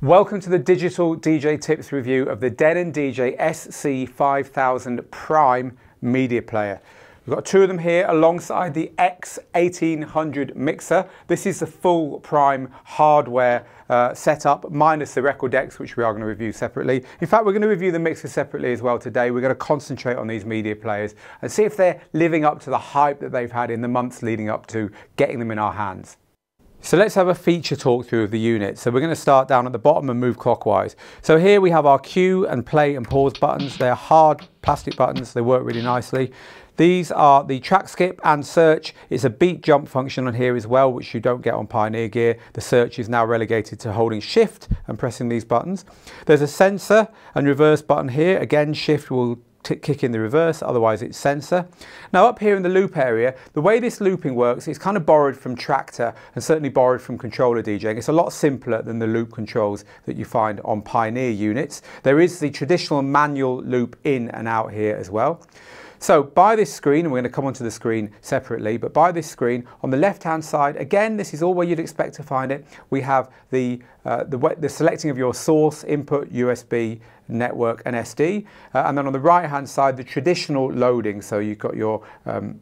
Welcome to the digital DJ tips review of the Denon DJ SC5000 Prime media player. We've got two of them here alongside the X1800 mixer. This is the full Prime hardware uh, setup minus the record decks which we are going to review separately. In fact we're going to review the mixer separately as well today. We're going to concentrate on these media players and see if they're living up to the hype that they've had in the months leading up to getting them in our hands. So let's have a feature talk through of the unit. So we're going to start down at the bottom and move clockwise. So here we have our cue and play and pause buttons. They're hard plastic buttons. They work really nicely. These are the track skip and search. It's a beat jump function on here as well, which you don't get on Pioneer gear. The search is now relegated to holding shift and pressing these buttons. There's a censor and reverse button here. Again, shift will kick in the reverse, otherwise it's censor. Now up here in the loop area, the way this looping works is kind of borrowed from Traktor and certainly borrowed from controller DJing. It's a lot simpler than the loop controls that you find on Pioneer units. There is the traditional manual loop in and out here as well. So by this screen, and we're going to come onto the screen separately, but by this screen, on the left-hand side, again, this is all where you'd expect to find it. We have the, uh, the, the, selecting of your source, input, USB, network, and SD. Uh, and then on the right-hand side, the traditional loading. So you've got your um,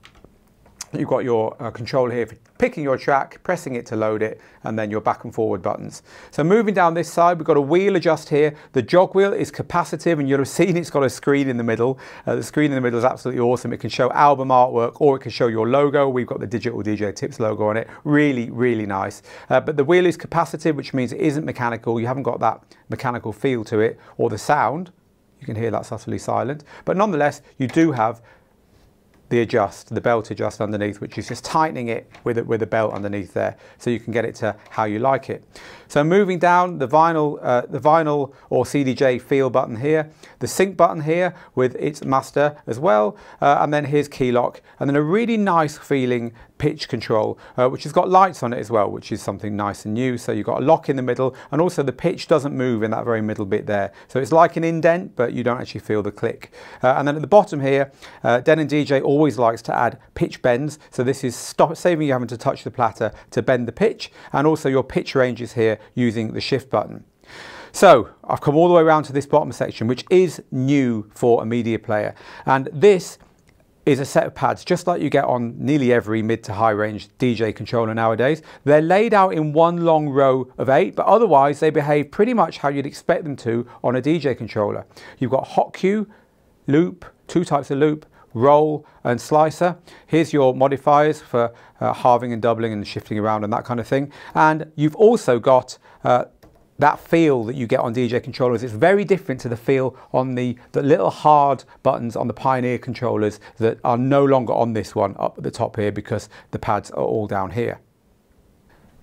You've got your uh, control here for picking your track, pressing it to load it, and then your back and forward buttons. So moving down this side, we've got a wheel adjust here. The jog wheel is capacitive, and you'll have seen it's got a screen in the middle. Uh, the screen in the middle is absolutely awesome. It can show album artwork, or it can show your logo. We've got the Digital DJ Tips logo on it. Really, really nice. Uh, but the wheel is capacitive, which means it isn't mechanical. You haven't got that mechanical feel to it, or the sound. You can hear that subtly silent. But nonetheless, you do have the adjust, the belt adjust underneath, which is just tightening it with, it with a belt underneath there, so you can get it to how you like it. So moving down the vinyl, uh, the vinyl or CDJ feel button here, the sync button here with its master as well, uh, and then here's key lock, and then a really nice feeling pitch control, uh, which has got lights on it as well, which is something nice and new. So you've got a lock in the middle, and also the pitch doesn't move in that very middle bit there. So it's like an indent, but you don't actually feel the click. Uh, and then at the bottom here, uh, Denon DJ always likes to add pitch bends. So this is stop saving you having to touch the platter to bend the pitch, and also your pitch ranges here using the shift button. So I've come all the way around to this bottom section, which is new for a media player. And this is a set of pads just like you get on nearly every mid to high range DJ controller nowadays. They're laid out in one long row of eight, but otherwise they behave pretty much how you'd expect them to on a DJ controller. You've got hot cue, loop, two types of loop, roll and slicer. Here's your modifiers for uh, halving and doubling and shifting around and that kind of thing. And you've also got uh, that feel that you get on DJ controllers is very different to the feel on the, the little hard buttons on the Pioneer controllers that are no longer on this one up at the top here because the pads are all down here.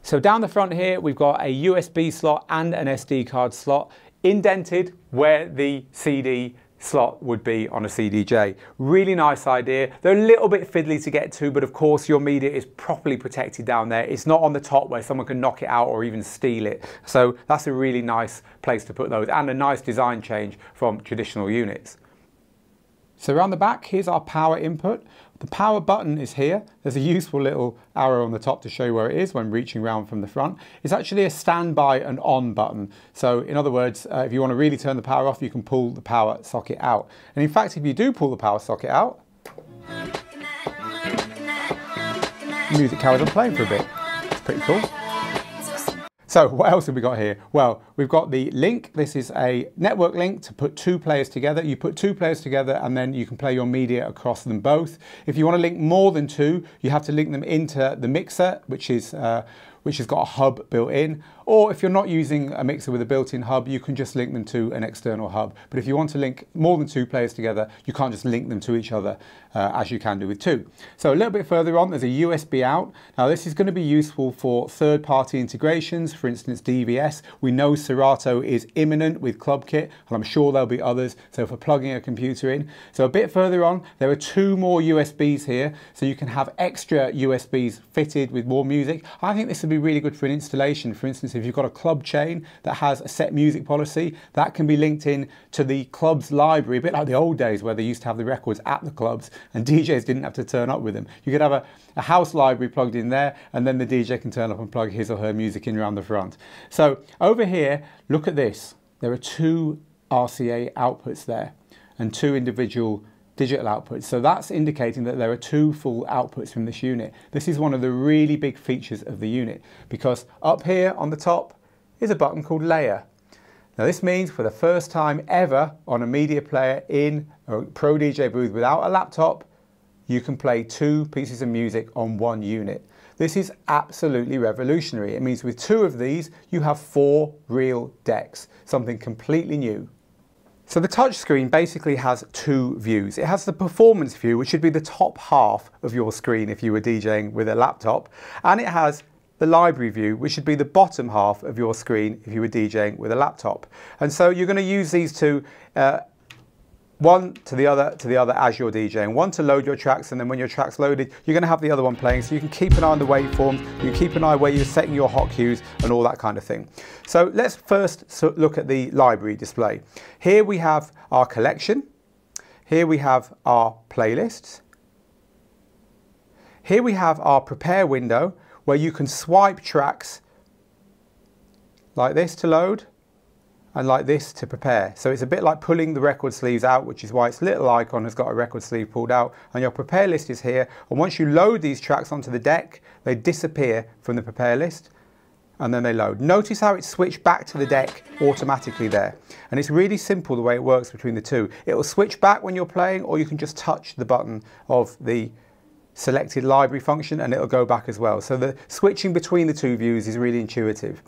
So down the front here, we've got a USB slot and an SD card slot indented where the CD slot would be on a CDJ. Really nice idea. They're a little bit fiddly to get to, but of course your media is properly protected down there. It's not on the top where someone can knock it out or even steal it. So that's a really nice place to put those and a nice design change from traditional units. So around the back, here's our power input. The power button is here. There's a useful little arrow on the top to show you where it is when reaching around from the front. It's actually a standby and on button. So in other words, uh, if you want to really turn the power off, you can pull the power socket out. And in fact, if you do pull the power socket out, music carries on playing for a bit. It's pretty cool. So what else have we got here? Well, we've got the link. This is a network link to put two players together. You put two players together and then you can play your media across them both. If you want to link more than two, you have to link them into the mixer, which is uh, which has got a hub built in. Or if you're not using a mixer with a built-in hub, you can just link them to an external hub. But if you want to link more than two players together, you can't just link them to each other uh, as you can do with two. So a little bit further on, there's a USB out. Now this is going to be useful for third-party integrations, for instance DVS. We know Serato is imminent with ClubKit, and I'm sure there'll be others, so for plugging a computer in. So a bit further on, there are two more USBs here, so you can have extra USBs fitted with more music. I think this would be really good for an installation. For instance, So if you've got a club chain that has a set music policy, that can be linked in to the club's library, a bit like the old days where they used to have the records at the clubs and DJs didn't have to turn up with them. You could have a, a house library plugged in there and then the DJ can turn up and plug his or her music in around the front. So over here, look at this. There are two RCA outputs there and two individual digital outputs. So that's indicating that there are two full outputs from this unit. This is one of the really big features of the unit because up here on the top is a button called layer. Now this means for the first time ever on a media player in a Pro DJ booth without a laptop, you can play two pieces of music on one unit. This is absolutely revolutionary. It means with two of these, you have four real decks, something completely new. So the touchscreen basically has two views. It has the performance view, which should be the top half of your screen if you were DJing with a laptop, and it has the library view, which should be the bottom half of your screen if you were DJing with a laptop. And so you're going to use these two uh, one to the other to the other as you're DJing. One to load your tracks and then when your track's loaded, you're gonna have the other one playing so you can keep an eye on the waveforms, you keep an eye where you're setting your hot cues and all that kind of thing. So let's first look at the library display. Here we have our collection. Here we have our playlists. Here we have our prepare window where you can swipe tracks like this to load and like this to prepare. So it's a bit like pulling the record sleeves out, which is why its little icon has got a record sleeve pulled out. And your prepare list is here. And once you load these tracks onto the deck, they disappear from the prepare list and then they load. Notice how it's switched back to the deck automatically there. And it's really simple the way it works between the two. It will switch back when you're playing or you can just touch the button of the selected library function and it'll go back as well. So the switching between the two views is really intuitive.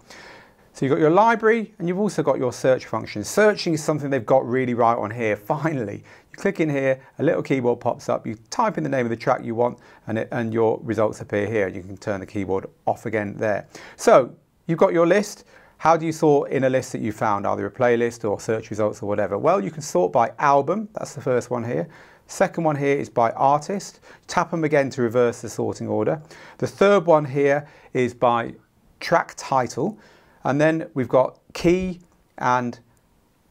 So you've got your library and you've also got your search function. Searching is something they've got really right on here, finally. You click in here, a little keyboard pops up, you type in the name of the track you want and, it, and your results appear here. You can turn the keyboard off again there. So you've got your list. How do you sort in a list that you found, either a playlist or search results or whatever? Well, you can sort by album, that's the first one here. Second one here is by artist. Tap them again to reverse the sorting order. The third one here is by track title. And then we've got key and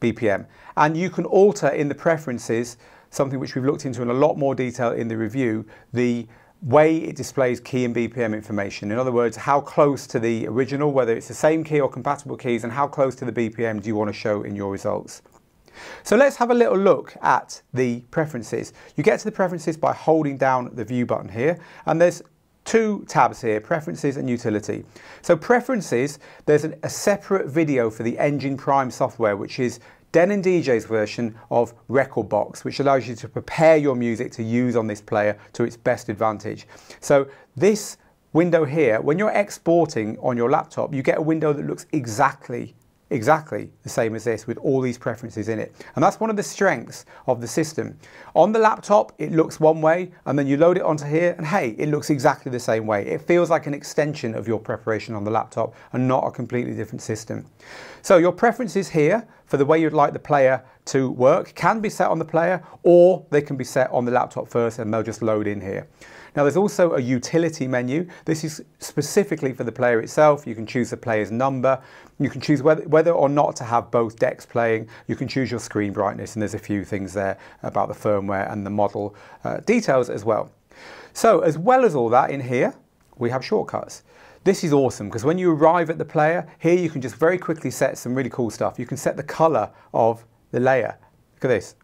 BPM. And you can alter in the preferences, something which we've looked into in a lot more detail in the review, the way it displays key and BPM information. In other words, how close to the original, whether it's the same key or compatible keys, and how close to the BPM do you want to show in your results. So let's have a little look at the preferences. You get to the preferences by holding down the view button here, and there's two tabs here, preferences and utility. So preferences, there's an, a separate video for the Engine Prime software, which is Denon DJ's version of Rekordbox, which allows you to prepare your music to use on this player to its best advantage. So this window here, when you're exporting on your laptop, you get a window that looks exactly exactly the same as this with all these preferences in it. And that's one of the strengths of the system. On the laptop, it looks one way, and then you load it onto here, and hey, it looks exactly the same way. It feels like an extension of your preparation on the laptop and not a completely different system. So your preferences here for the way you'd like the player to work can be set on the player, or they can be set on the laptop first and they'll just load in here. Now there's also a utility menu. This is specifically for the player itself. You can choose the player's number. You can choose whether, whether or not to have both decks playing. You can choose your screen brightness and there's a few things there about the firmware and the model uh, details as well. So as well as all that in here, we have shortcuts. This is awesome because when you arrive at the player, here you can just very quickly set some really cool stuff. You can set the color of the layer. Look at this.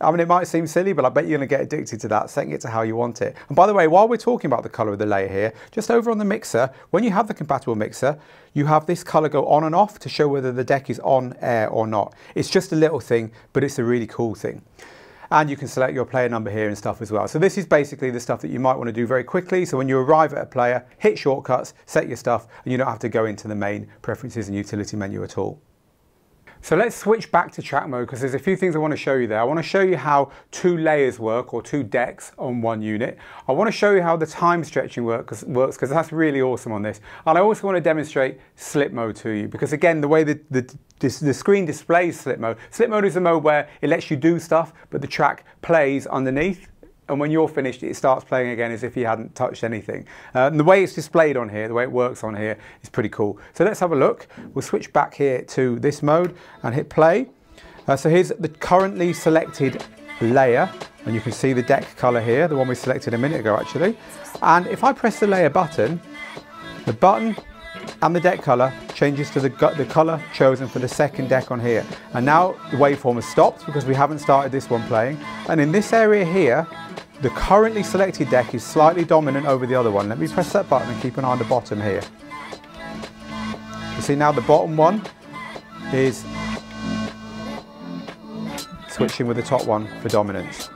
I mean, it might seem silly, but I bet you're going to get addicted to that, setting it to how you want it. And by the way, while we're talking about the color of the layer here, just over on the mixer, when you have the compatible mixer, you have this color go on and off to show whether the deck is on air or not. It's just a little thing, but it's a really cool thing. And you can select your player number here and stuff as well. So this is basically the stuff that you might want to do very quickly. So when you arrive at a player, hit shortcuts, set your stuff, and you don't have to go into the main preferences and utility menu at all. So let's switch back to track mode because there's a few things I want to show you there. I want to show you how two layers work or two decks on one unit. I want to show you how the time stretching work, works because that's really awesome on this. And I also want to demonstrate slip mode to you because again, the way the, the, the screen displays slip mode, slip mode is a mode where it lets you do stuff, but the track plays underneath and when you're finished, it starts playing again as if you hadn't touched anything. Uh, and the way it's displayed on here, the way it works on here, is pretty cool. So let's have a look. We'll switch back here to this mode and hit play. Uh, so here's the currently selected layer, and you can see the deck color here, the one we selected a minute ago actually. And if I press the layer button, the button and the deck color changes to the, the color chosen for the second deck on here. And now the waveform has stopped because we haven't started this one playing. And in this area here, the currently selected deck is slightly dominant over the other one. Let me press that button and keep an eye on the bottom here. You see now the bottom one is switching with the top one for dominance.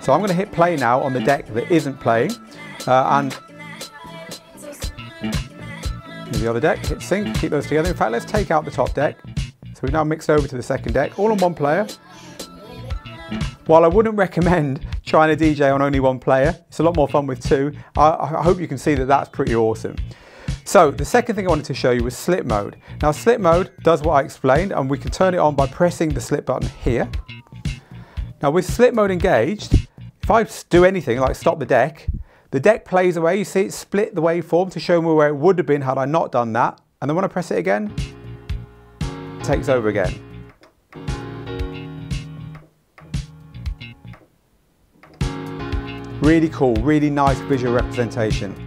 So I'm going to hit play now on the deck that isn't playing uh, and here's the other deck, hit sync, keep those together. In fact, let's take out the top deck. So we've now mixed over to the second deck, all on one player. While I wouldn't recommend trying to DJ on only one player, it's a lot more fun with two, I, I hope you can see that that's pretty awesome. So the second thing I wanted to show you was slip mode. Now slip mode does what I explained and we can turn it on by pressing the slip button here. Now with slip mode engaged, if I do anything like stop the deck, the deck plays away. You see it split the waveform to show me where it would have been had I not done that. And then when I press it again, it takes over again. Really cool, really nice visual representation.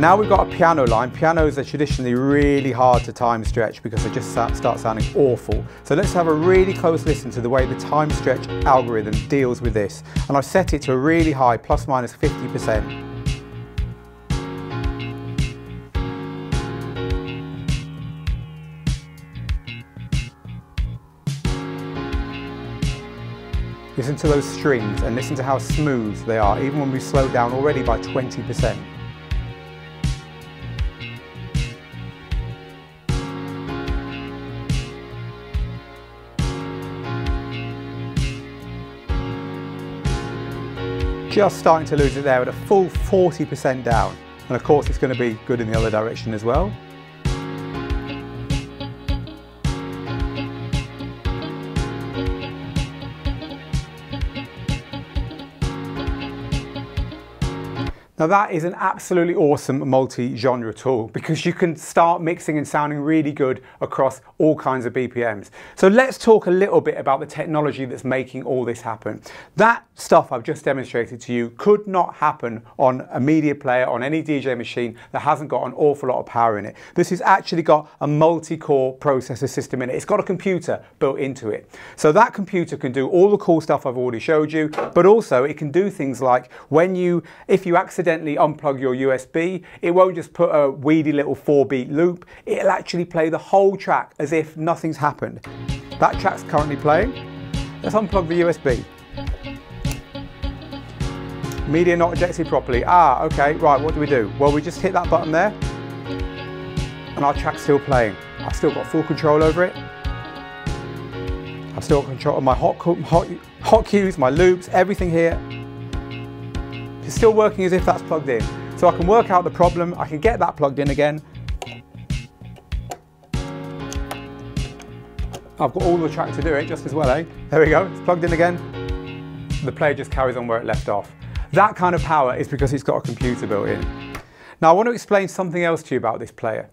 Now we've got a piano line. Pianos are traditionally really hard to time stretch because they just start sounding awful. So let's have a really close listen to the way the time stretch algorithm deals with this. And I've set it to a really high, plus minus 50%. Listen to those strings and listen to how smooth they are, even when we slow down already by 20%. Just starting to lose it there at a full 40% down. And of course it's going to be good in the other direction as well. Now that is an absolutely awesome multi-genre tool because you can start mixing and sounding really good across all kinds of BPMs. So let's talk a little bit about the technology that's making all this happen. That stuff I've just demonstrated to you could not happen on a media player, on any DJ machine that hasn't got an awful lot of power in it. This has actually got a multi-core processor system in it. It's got a computer built into it. So that computer can do all the cool stuff I've already showed you, but also it can do things like when you, if you accidentally accidentally unplug your USB, it won't just put a weedy little four beat loop, it'll actually play the whole track as if nothing's happened. That track's currently playing. Let's unplug the USB. Media not ejected properly. Ah, okay, right, what do we do? Well, we just hit that button there and our track's still playing. I've still got full control over it. I've still got control of my hot, hot, hot cues, my loops, everything here it's still working as if that's plugged in. So I can work out the problem, I can get that plugged in again. I've got all the track to do it just as well, eh? There we go, it's plugged in again. The player just carries on where it left off. That kind of power is because it's got a computer built in. Now I want to explain something else to you about this player.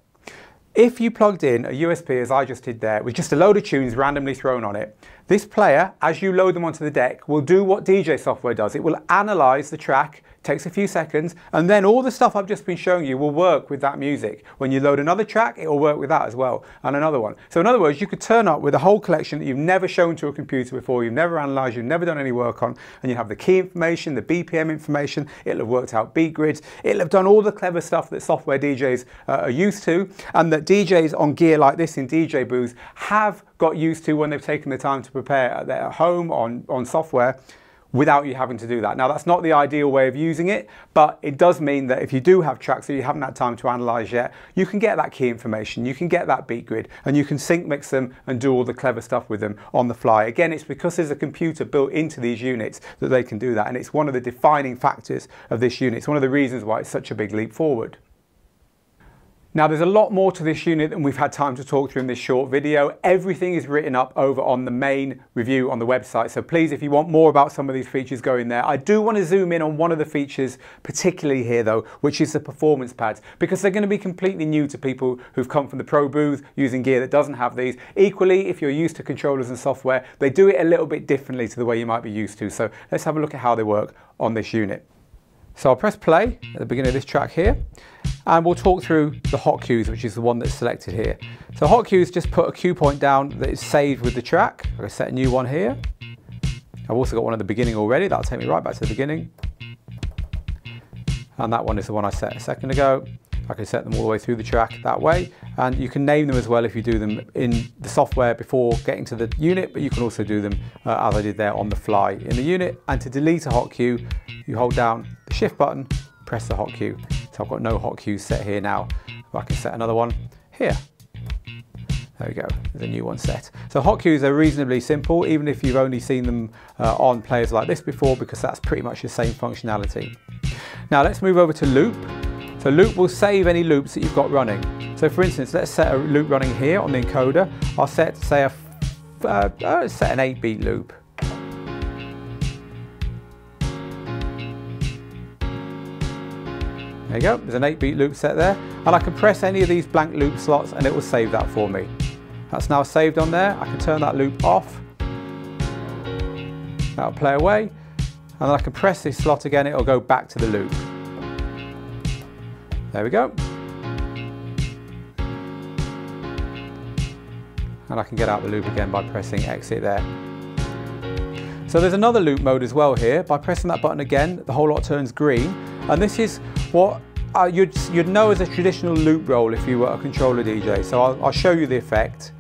If you plugged in a USB as I just did there with just a load of tunes randomly thrown on it, this player, as you load them onto the deck, will do what DJ software does. It will analyze the track takes a few seconds, and then all the stuff I've just been showing you will work with that music. When you load another track, it will work with that as well, and another one. So in other words, you could turn up with a whole collection that you've never shown to a computer before, you've never analysed, you've never done any work on, and you have the key information, the BPM information, it'll have worked out beat grids, it'll have done all the clever stuff that software DJs uh, are used to, and that DJs on gear like this in DJ booths have got used to when they've taken the time to prepare at their home on, on software without you having to do that. Now that's not the ideal way of using it, but it does mean that if you do have tracks that you haven't had time to analyze yet, you can get that key information, you can get that beat grid, and you can sync mix them and do all the clever stuff with them on the fly. Again, it's because there's a computer built into these units that they can do that, and it's one of the defining factors of this unit. It's one of the reasons why it's such a big leap forward. Now there's a lot more to this unit than we've had time to talk through in this short video. Everything is written up over on the main review on the website. So please, if you want more about some of these features, go in there. I do want to zoom in on one of the features, particularly here though, which is the performance pads, because they're going to be completely new to people who've come from the Pro booth using gear that doesn't have these. Equally, if you're used to controllers and software, they do it a little bit differently to the way you might be used to. So let's have a look at how they work on this unit. So I'll press play at the beginning of this track here and we'll talk through the hot cues, which is the one that's selected here. So hot cues, just put a cue point down that is saved with the track. I'm gonna set a new one here. I've also got one at the beginning already. That'll take me right back to the beginning. And that one is the one I set a second ago. I can set them all the way through the track that way. And you can name them as well if you do them in the software before getting to the unit, but you can also do them uh, as I did there on the fly in the unit. And to delete a hot cue, you hold down the shift button, press the hot cue. So I've got no hot cues set here now. but I can set another one here. There we go, there's a new one set. So hot cues are reasonably simple, even if you've only seen them uh, on players like this before, because that's pretty much the same functionality. Now let's move over to loop. So loop will save any loops that you've got running. So for instance, let's set a loop running here on the encoder. I'll set, say, a, uh, uh, set an 8 beat loop. There you go, there's an 8 beat loop set there. And I can press any of these blank loop slots and it will save that for me. That's now saved on there. I can turn that loop off. That'll play away. And then I can press this slot again, it'll go back to the loop. There we go. And I can get out the loop again by pressing exit there. So there's another loop mode as well here. By pressing that button again, the whole lot turns green. And this is what uh, you'd, you'd know as a traditional loop roll if you were a controller DJ. So I'll, I'll show you the effect.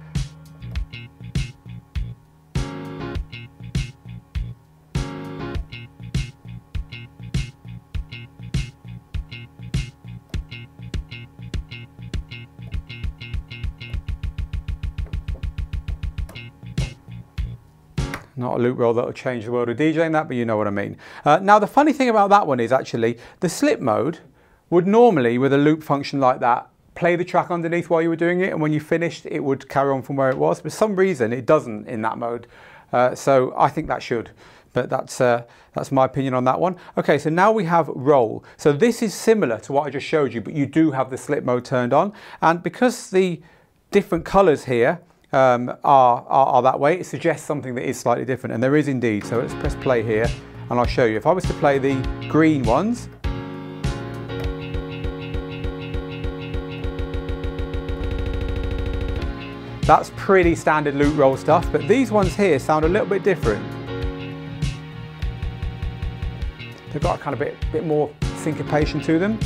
Not a loop roll that will change the world of DJing that, but you know what I mean. Uh, now the funny thing about that one is actually the slip mode would normally, with a loop function like that, play the track underneath while you were doing it, and when you finished, it would carry on from where it was. But for some reason, it doesn't in that mode. Uh, so I think that should. But that's, uh, that's my opinion on that one. Okay, so now we have roll. So this is similar to what I just showed you, but you do have the slip mode turned on. And because the different colors here um, are, are, are that way, it suggests something that is slightly different. And there is indeed. So let's press play here and I'll show you. If I was to play the green ones, That's pretty standard loop roll stuff, but these ones here sound a little bit different. They've got a kind of bit, bit more syncopation to them.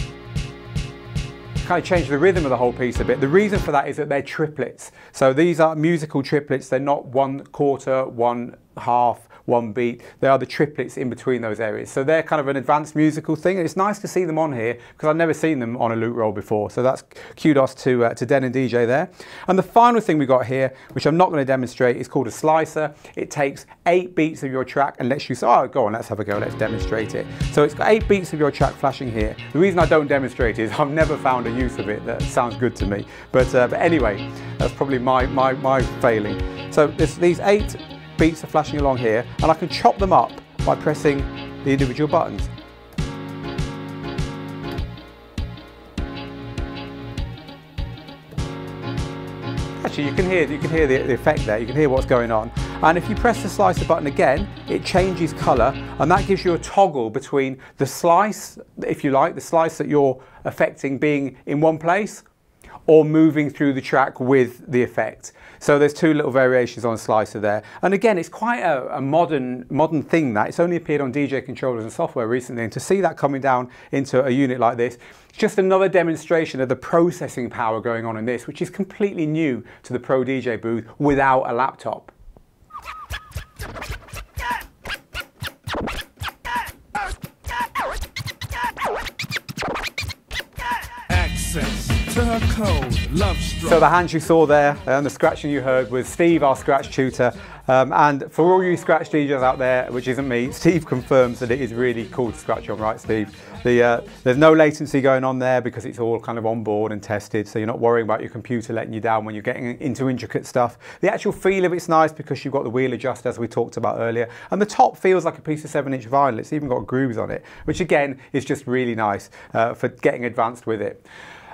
Kind of change the rhythm of the whole piece a bit. The reason for that is that they're triplets. So these are musical triplets. They're not one quarter, one half, one beat. They are the triplets in between those areas. So they're kind of an advanced musical thing. And it's nice to see them on here because I've never seen them on a loop roll before. So that's kudos to, uh, to Denon DJ there. And the final thing we got here, which I'm not going to demonstrate, is called a slicer. It takes eight beats of your track and lets you say, oh, go on, let's have a go, let's demonstrate it. So it's got eight beats of your track flashing here. The reason I don't demonstrate is I've never found a use of it that sounds good to me. But, uh, but anyway, that's probably my, my, my failing. So these eight beats are flashing along here and I can chop them up by pressing the individual buttons. Actually, you can hear you can hear the, the, effect there. You can hear what's going on. And if you press the slicer button again, it changes colour, and that gives you a toggle between the slice, if you like, the slice that you're affecting being in one place, or moving through the track with the effect. So there's two little variations on Slicer there. And again, it's quite a, a, modern modern thing that it's only appeared on DJ controllers and software recently. And to see that coming down into a unit like this, it's just another demonstration of the processing power going on in this, which is completely new to the Pro DJ booth without a laptop. Access So the hands you saw there and the scratching you heard was Steve, our scratch tutor. Um, and for all you scratch DJs out there, which isn't me, Steve confirms that it is really cool to scratch on, right, Steve? The, uh, there's no latency going on there because it's all kind of on board and tested, so you're not worrying about your computer letting you down when you're getting into intricate stuff. The actual feel of it's nice because you've got the wheel adjust as we talked about earlier, and the top feels like a piece of 7-inch vinyl. It's even got grooves on it, which again is just really nice uh, for getting advanced with it.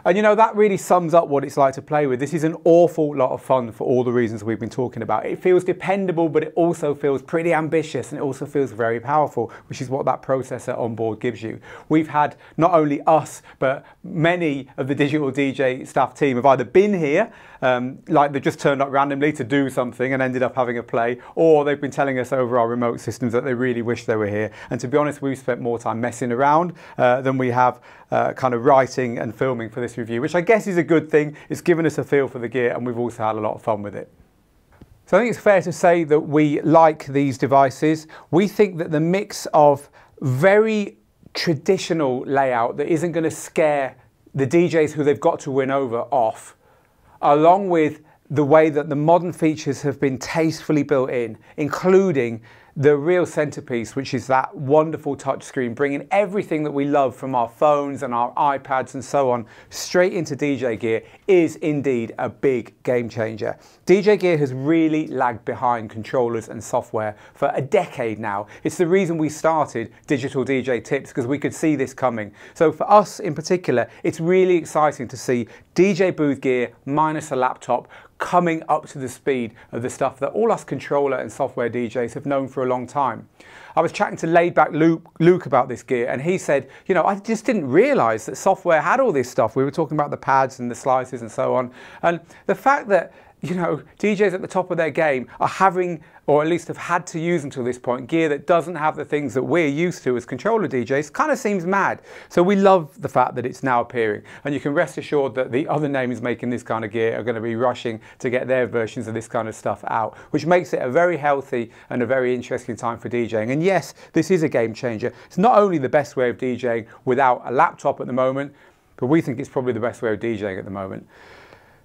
And you know, that really sums up what it's like to play with. This is an awful lot of fun for all the reasons we've been talking about. It feels dependable, but it also feels pretty ambitious and it also feels very powerful, which is what that processor on board gives you. We've had not only us, but many of the Digital DJ staff team have either been here, um, like they just turned up randomly to do something and ended up having a play, or they've been telling us over our remote systems that they really wish they were here. And to be honest, we've spent more time messing around uh, than we have uh, kind of writing and filming for this review, which I guess is a good thing. It's given us a feel for the gear and we've also had a lot of fun with it. So I think it's fair to say that we like these devices. We think that the mix of very traditional layout that isn't going to scare the DJs who they've got to win over off, along with the way that the modern features have been tastefully built in, including the real centerpiece, which is that wonderful touchscreen, bringing everything that we love from our phones and our iPads and so on straight into DJ Gear, is indeed a big game changer. DJ Gear has really lagged behind controllers and software for a decade now. It's the reason we started Digital DJ Tips because we could see this coming. So for us in particular, it's really exciting to see DJ booth gear minus a laptop coming up to the speed of the stuff that all us controller and software DJs have known for a long time. I was chatting to Laidback Luke, Luke about this gear and he said, you know, I just didn't realize that software had all this stuff. We were talking about the pads and the slices and so on. And the fact that you know, DJs at the top of their game are having, or at least have had to use until this point, gear that doesn't have the things that we're used to as controller DJs, kind of seems mad. So we love the fact that it's now appearing. And you can rest assured that the other names making this kind of gear are going to be rushing to get their versions of this kind of stuff out, which makes it a very healthy and a very interesting time for DJing. And yes, this is a game changer. It's not only the best way of DJing without a laptop at the moment, but we think it's probably the best way of DJing at the moment.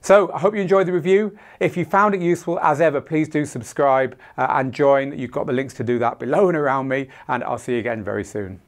So I hope you enjoyed the review. If you found it useful, as ever, please do subscribe uh, and join. You've got the links to do that below and around me, and I'll see you again very soon.